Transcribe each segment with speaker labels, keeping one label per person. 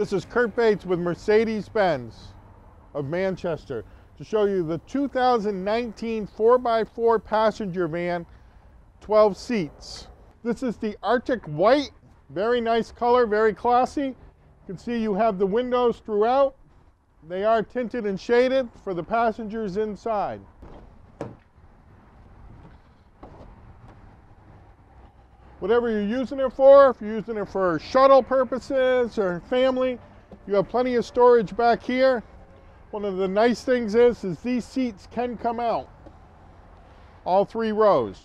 Speaker 1: This is Kurt Baitz with Mercedes-Benz of Manchester to show you the 2019 4x4 passenger van, 12 seats. This is the Arctic White, very nice color, very classy. You can see you have the windows throughout. They are tinted and shaded for the passengers inside. Whatever you're using it for, if you're using it for shuttle purposes or family, you have plenty of storage back here. One of the nice things is, is these seats can come out, all three rows.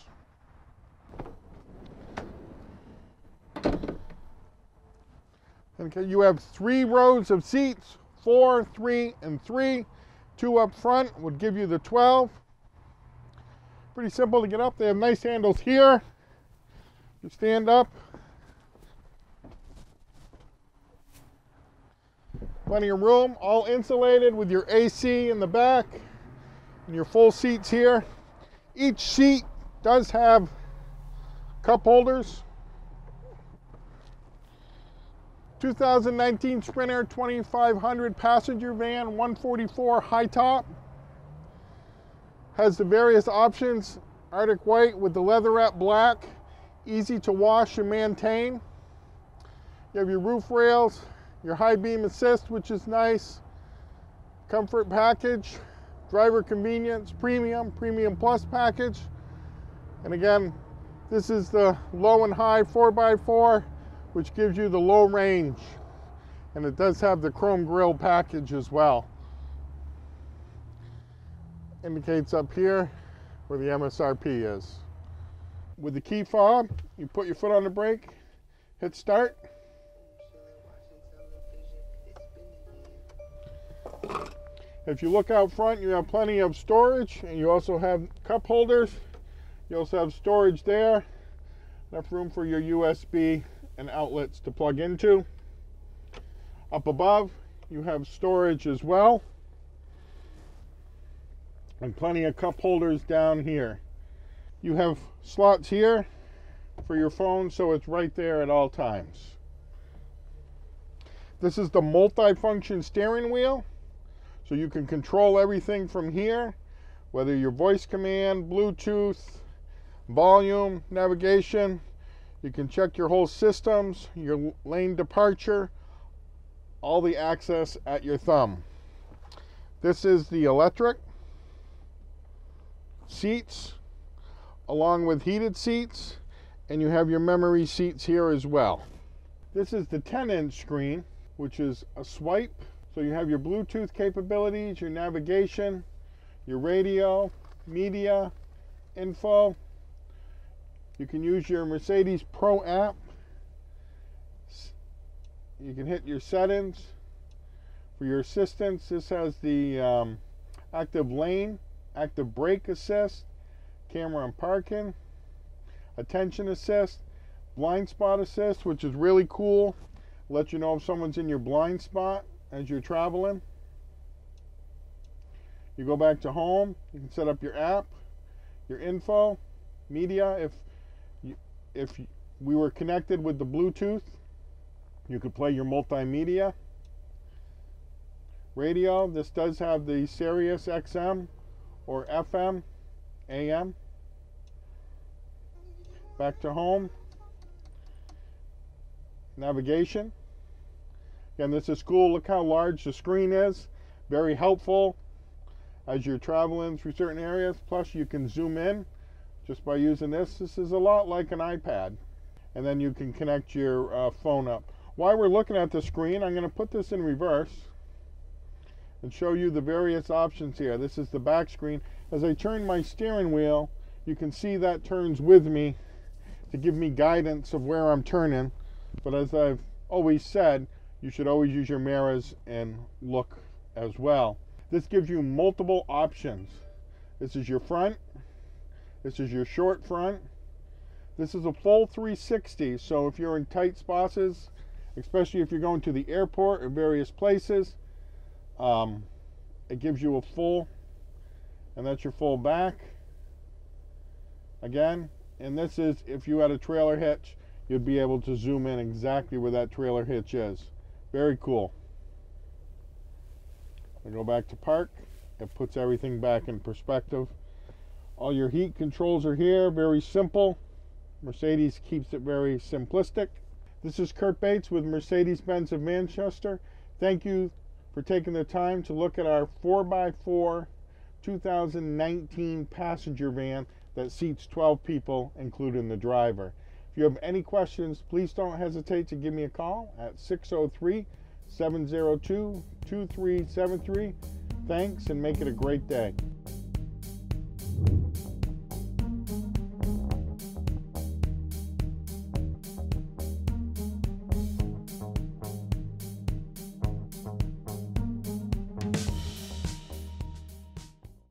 Speaker 1: Okay, you have three rows of seats, four, three, and three. Two up front would give you the 12. Pretty simple to get up. They have nice handles here. You stand up. Plenty of room, all insulated with your AC in the back and your full seats here. Each seat does have cup holders. 2019 Sprinter 2500 passenger van 144 high top. Has the various options Arctic white with the leatherette black easy to wash and maintain. You have your roof rails, your high beam assist, which is nice, comfort package, driver convenience, premium, premium plus package. And again, this is the low and high 4x4, which gives you the low range. And it does have the chrome grille package as well. Indicates up here where the MSRP is. With the key fob, you put your foot on the brake, hit start. If you look out front, you have plenty of storage, and you also have cup holders. You also have storage there, enough room for your USB and outlets to plug into. Up above, you have storage as well, and plenty of cup holders down here. You have slots here for your phone, so it's right there at all times. This is the multi-function steering wheel, so you can control everything from here, whether your voice command, Bluetooth, volume, navigation. You can check your whole systems, your lane departure, all the access at your thumb. This is the electric seats along with heated seats and you have your memory seats here as well. This is the 10 inch screen which is a swipe so you have your Bluetooth capabilities, your navigation, your radio, media, info. You can use your Mercedes Pro app. You can hit your settings. For your assistance, this has the um, active lane, active brake assist, camera and parking, attention assist, blind spot assist, which is really cool. Let you know if someone's in your blind spot as you're traveling. You go back to home, you can set up your app, your info, media. If if we were connected with the Bluetooth, you could play your multimedia. Radio, this does have the Sirius XM or FM, AM back to home. Navigation. Again, this is cool. Look how large the screen is. Very helpful as you're traveling through certain areas. Plus, you can zoom in just by using this. This is a lot like an iPad. And then you can connect your uh, phone up. While we're looking at the screen, I'm going to put this in reverse and show you the various options here. This is the back screen. As I turn my steering wheel, you can see that turns with me to give me guidance of where I'm turning. But as I've always said, you should always use your mirrors and look as well. This gives you multiple options. This is your front. This is your short front. This is a full 360. So if you're in tight spots, especially if you're going to the airport or various places, um, it gives you a full, and that's your full back. Again, and this is if you had a trailer hitch, you'd be able to zoom in exactly where that trailer hitch is. Very cool. I go back to park. It puts everything back in perspective. All your heat controls are here, very simple. Mercedes keeps it very simplistic. This is Kurt Baitz with Mercedes-Benz of Manchester. Thank you for taking the time to look at our 4x4 2019 passenger van that seats 12 people, including the driver. If you have any questions, please don't hesitate to give me a call at 603 702 2373. Thanks and make it a great day.